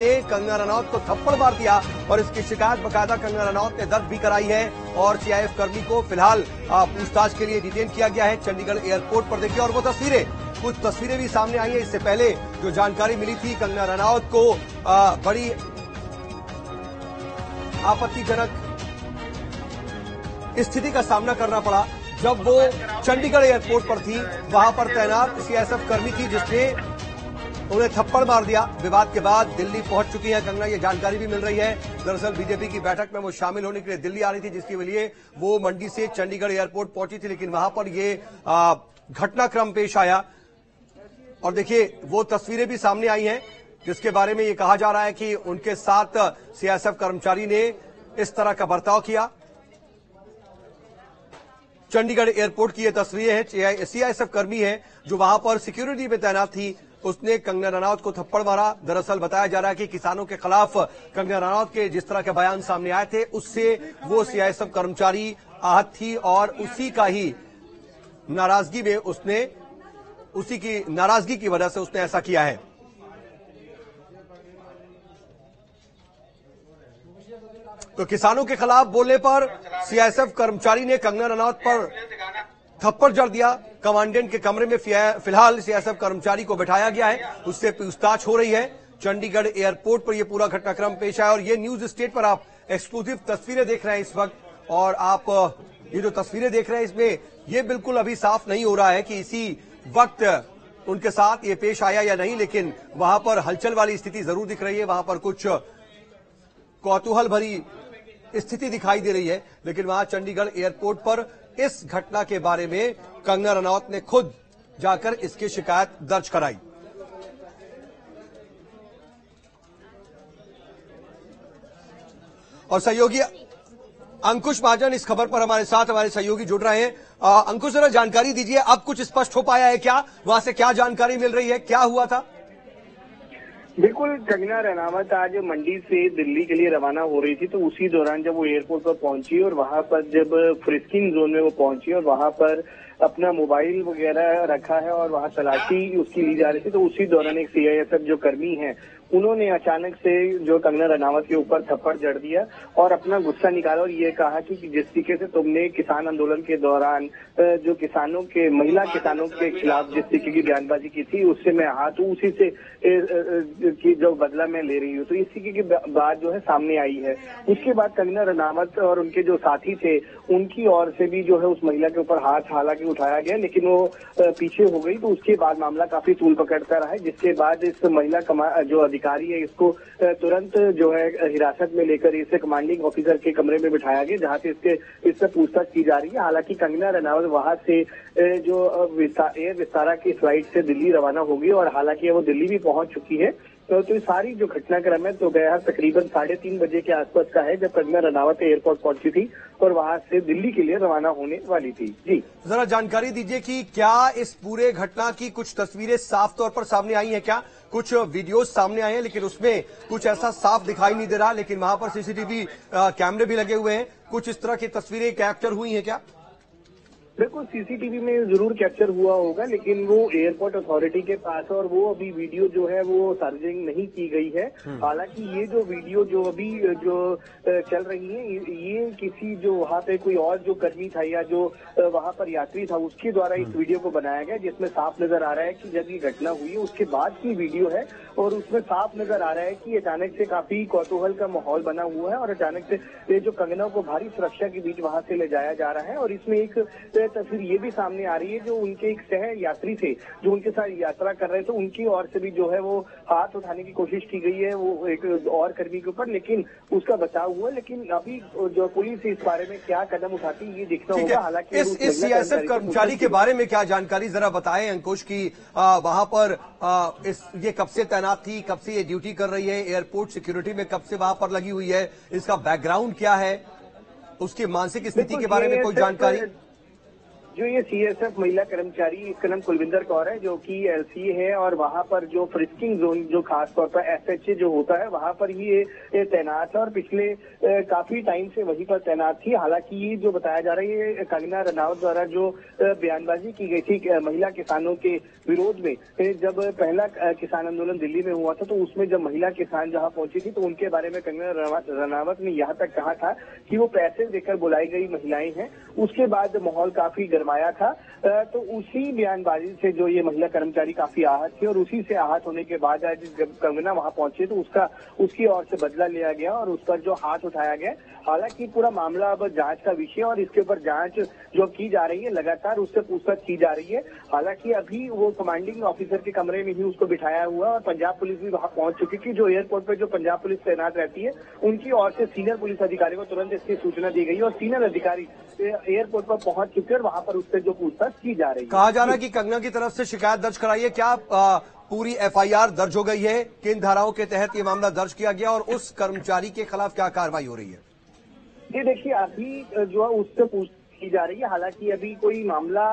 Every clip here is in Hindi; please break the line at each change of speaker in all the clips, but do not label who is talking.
ने कंगना रनौत को थप्पड़ मार दिया और इसकी शिकायत बकायदा कंगना रनौत ने दर्ज भी कराई है और सीआईएफ कर्मी को फ़िलहाल पूछताछ के लिए डिटेन किया गया है। चंडीगढ़ एयरपोर्ट पर देखिए और वो तस्वीरें। कुछ तस्वीरें भी सामने आई है। इससे पहले जो जानकारी मिली थी कंगना रनौत को आ, बड़ी आपत्तिजनक स्थिति का सामना करना पड़ा। जब वो चंडीगढ़ एयरपोर्ट पर थी वहाँ पर तैनात सीएसएफ कर्मी थी जिसने उन्हें थप्पड़ मार दिया। विवाद के बाद दिल्ली पहुँच चुकी है कंगना, ये जानकारी भी मिल रही है। दरअसल बीजेपी की बैठक में वो शामिल होने के लिए दिल्ली आ रही थी, जिसके लिए वो मंडी से चंडीगढ़ एयरपोर्ट पहुँची थी, लेकिन वहाँ पर ये घटनाक्रम पेश आया। और देखिए, वो तस्वीरें भी सामने आई हैं, जिसके बारे में ये कहा जा रहा है कि उनके साथ सीएसएफ कर्मचारी ने इस तरह का बर्ताव किया। चंडीगढ़ एयरपोर्ट की ये तस्वीरें हैं सीआईएसएफ कर्मी है, जो वहाँ पर सिक्योरिटी में तैनात थी। उसने कंगना रनौत को थप्पड़ मारा। दरअसल बताया जा रहा है कि किसानों के खिलाफ कंगना रनौत के जिस तरह के बयान सामने आए थे, उससे वो सीआईएसएफ कर्मचारी आहत थी और उसी का ही नाराज़गी में उसने, उसी की नाराज़गी की वजह से उसने ऐसा किया है। तो किसानों के खिलाफ बोलने पर सीआईएसएफ कर्मचारी ने कंगना रनौत पर थप्पड़ जड़ दिया। कमांडेंट के कमरे में फ़िलहाल सीएसएफ कर्मचारी को बैठाया गया है। उससे पूछताछ हो रही है। चंडीगढ़ एयरपोर्ट पर यह पूरा घटनाक्रम पेश आया और ये न्यूज़ स्टेट पर आप एक्सक्लूसिव तस्वीरें देख रहे हैं इस वक्त और आप ये जो तस्वीरें देख रहे हैं इसमें ये बिल्कुल अभी साफ़ नहीं हो रहा है कि इसी वक्त उनके साथ ये पेश आया या नहीं, लेकिन वहाँ पर हलचल वाली स्थिति ज़रूर दिख रही है। वहाँ पर कुछ कौतूहल भरी स्थिति दिखाई दे रही है, लेकिन वहाँ चंडीगढ़ एयरपोर्ट पर इस घटना के बारे में कंगना रनौत ने खुद जाकर इसकी शिकायत दर्ज कराई। और सहयोगी अंकुश महाजन इस खबर पर हमारे साथ, हमारे सहयोगी जुड़ रहे हैं। अंकुश, जरा जानकारी दीजिए, अब कुछ स्पष्ट हो पाया है क्या? वहाँ से क्या जानकारी मिल रही है? क्या हुआ था?
बिल्कुल कंगना रनावत, आज मंडी से दिल्ली के लिए रवाना हो रही थी तो उसी दौरान जब वो एयरपोर्ट पर पहुँची और वहाँ पर जब फ्रिस्किंग जोन में वो पहुँची और वहाँ पर अपना मोबाइल वगैरह रखा है और वहाँ तलाशी उसकी ली जा रही थी तो उसी दौरान एक सीआईएसएफ जो कर्मी है, उन्होंने अचानक से जो कंगना रनावत के ऊपर थप्पड़ जड़ दिया और अपना गुस्सा निकाला और ये कहा कि जिस तरीके से तुमने किसान आंदोलन के दौरान जो किसानों के, महिला किसानों के खिलाफ जिस तरीके की बयानबाजी की थी, उससे मैं हाथ हूँ, उसी से की जो बदला मैं ले रही हूँ। तो इस तरीके की बात जो है सामने आई है। उसके बाद कंगना रनावत और उनके जो साथी थे, उनकी ओर से भी जो है उस महिला के ऊपर हाथ, हालाँकि उठाया गया, लेकिन वो पीछे हो गई तो उसके बाद मामला काफ़ी तूल पकड़ता रहा है, जिसके बाद इस महिला जो अधिकारी है, इसको तुरंत जो है, हिरासत में लेकर इसे कमांडिंग ऑफिसर के कमरे में बिठाया गया, जहाँ से इसके, इससे पूछताछ की जा रही है। हालाँकि कंगना रनावत वहाँ से जो एयर विस्तारा की फ़्लाइट से दिल्ली रवाना होगी और हालाँकि वो दिल्ली भी पहुँच चुकी है तो, तो सारी जो घटनाक्रम है तो गया तकरीबन साढ़े तीन बजे के आसपास का है जब कंगना रनावत एयरपोर्ट पहुँची थी और वहाँ से दिल्ली के लिए रवाना होने वाली थी। जी।
जरा जानकारी दीजिए कि क्या इस पूरे घटना की कुछ तस्वीरें साफ़ तौर पर सामने आई हैं क्या? कुछ वीडियोस सामने आए हैं लेकिन उसमें कुछ ऐसा साफ़ दिखाई नहीं दे रहा लेकिन वहाँ पर सीसीटीवी कैमरे भी लगे हुए हैं। कुछ इस तरह की तस्वीरें कैप्चर हुई हैं क्या?
बिल्कुल सीसीटीवी में ज़रूर कैप्चर हुआ होगा लेकिन वो एयरपोर्ट अथॉरिटी के पास और वो अभी वीडियो जो है वो सार्वजनिक नहीं की गई है हम्म। हालाँकि ये जो वीडियो जो अभी जो चल रही है ये किसी जो वहाँ पे कोई और जो कर्मी था या जो वहाँ पर यात्री था उसके द्वारा इस हम्म। वीडियो को बनाया गया जिसमें साफ़ नज़र आ रहा है कि जब ये घटना हुई है उसके बाद की वीडियो है और उसमें साफ़ नज़र आ रहा है कि अचानक से काफ़ी कौतूहल का माहौल बना हुआ है और अचानक से ये जो कंगना को भारी सुरक्षा के बीच वहाँ से ले जाया जा रहा है और इसमें एक तस्वीर ये भी सामने आ रही है जो उनके एक सह यात्री थे जो उनके साथ यात्रा कर रहे थे उनकी ओर से भी जो है वो हाथ उठाने की कोशिश की गई है वो एक और कर्मी के ऊपर लेकिन उसका बचाव हुआ लेकिन अभी जो पुलिस इस बारे में क्या कदम उठाती ये देखना होगा। हालाँकि
इस, इस कर्मचारी के बारे में क्या जानकारी? जरा बताएँ अंकुश की वहाँ पर आ, इस ये कब से तैनात थी कब से ये ड्यूटी कर रही है एयरपोर्ट सिक्योरिटी में कब से वहाँ पर लगी हुई है इसका बैकग्राउंड क्या है? उसकी मानसिक स्थिति के बारे में कोई जानकारी?
जो ये सीएसएफ महिला कर्मचारी, इसका नाम कुलविंदर कौर है, जो कि एलसी है और वहाँ पर जो फ्रिस्किंग जोन जो खास तौर पर एसएचए जो होता है, वहाँ पर ही ये तैनात है और पिछले काफ़ी टाइम से वहीं पर तैनात थी। हालाँकि ये जो बताया जा रहा है, ये कंगना रनावत द्वारा जो बयानबाजी की गई थी महिला किसानों के विरोध में जब पहला किसान आंदोलन दिल्ली में हुआ था तो उसमें जब महिला किसान जहाँ पहुँची थी तो उनके बारे में कंगना रनावत ने यहाँ तक कहा था कि वो पैसे देकर बुलाई गई महिलाएँ हैं। उसके बाद माहौल काफ़ी गरमाया था। तो उसी बयानबाजी से जो ये महिला कर्मचारी काफ़ी आहत थी और उसी से आहत होने के बाद आज जब कंगना वहाँ पहुँचे तो उसका, उसकी ओर से बदला लिया गया और उस पर जो हाथ उठाया गया। हालाँकि पूरा मामला अब जाँच का विषय और इसके ऊपर जाँच जो की जा रही है, लगातार उससे पूछताछ की जा रही है। हालाँकि अभी वो कमांडिंग ऑफिसर के कमरे में ही उसको बिठाया हुआ और पंजाब पुलिस भी वहाँ पहुँच चुकी थी जो एयरपोर्ट पर जो पंजाब पुलिस तैनात रहती है, उनकी ओर से सीनियर पुलिस अधिकारी को तुरंत इसकी सूचना दी गई और सीनियर अधिकारी एयरपोर्ट पर पहुँच चुके और वहाँ पर उससे जो पूछताछ की जा रही है।
कहा जा रहा है कि कंगना की तरफ़ से शिकायत दर्ज कराई है। क्या आ, पूरी एफआईआर दर्ज हो गई है? किन धाराओं के तहत ये मामला दर्ज किया गया और उस कर्मचारी के खिलाफ क्या कार्रवाई हो रही है?
ये देखिए अभी जो है उससे पूछ की जा रही है। हालाँकि अभी कोई मामला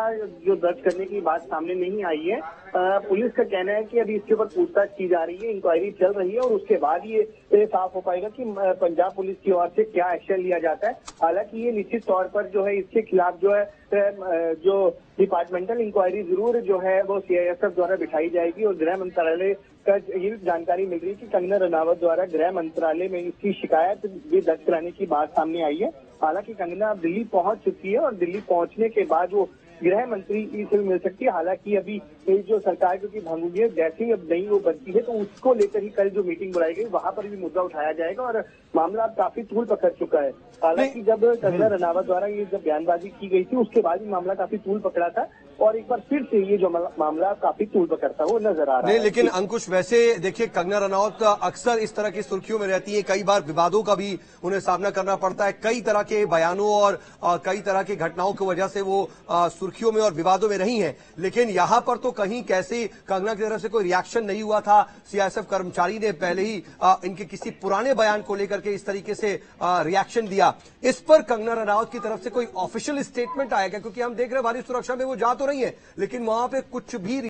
जो दर्ज करने की बात सामने नहीं आई है। पुलिस का कहना है कि अभी इसके ऊपर पूछताछ की जा रही है इंक्वायरी चल रही है और उसके बाद ये साफ़ हो पाएगा कि पंजाब पुलिस की ओर से क्या एक्शन लिया जाता है। हालाँकि ये निश्चित तौर पर जो है, इसके खिलाफ जो है जो डिपार्टमेंटल इंक्वायरी ज़रूर जो है, वो सीआईएसएफ द्वारा बिठाई जाएगी और गृह मंत्रालय का ये जानकारी मिल रही है कि कंगना रनावत द्वारा गृह मंत्रालय में इसकी शिकायत भी दर्ज कराने की बात सामने आई है। हालाँकि कंगना अब दिल्ली पहुँच चुकी है और दिल्ली पहुँचने के बाद वो गृह मंत्री से मिल सकती है। हालाँकि अभी जो सरकार क्योंकि भंगूगी है जैसे ही अब नहीं वो बनती है तो उसको लेकर ही कल जो मीटिंग बुलाई गई वहाँ पर भी मुद्दा उठाया जाएगा और मामला अब काफ़ी तूल पकड़ चुका है। हालाँकि जब कंगना रनावत द्वारा ये जब बयानबाजी की गई थी उसके बाद भी मामला काफ़ी तूल पकड़ा था। और एक बार फिर से ये जो मामला काफ़ी तूल पकड़ता हुआ नज़र आ रहा
है। लेकिन अंकुश वैसे देखिए कंगना रनौत अक्सर इस तरह की सुर्खियों में रहती है। कई बार विवादों का भी उन्हें सामना करना पड़ता है। कई तरह के बयानों और कई तरह की घटनाओं की वजह से वो सुर्खियों में और विवादों में रही है। लेकिन यहाँ पर तो कहीं कैसे कंगना की तरफ़ से कोई रिएक्शन नहीं हुआ था। सीआईएसएफ कर्मचारी ने पहले ही इनके किसी पुराने बयान को लेकर के इस तरीके से रिएक्शन दिया। इस पर कंगना रनौत की तरफ़ से कोई ऑफिशियल स्टेटमेंट आएगा क्योंकि हम देख रहे हैं भारी सुरक्षा में वो जा तो रही है लेकिन वहाँ पे कुछ भी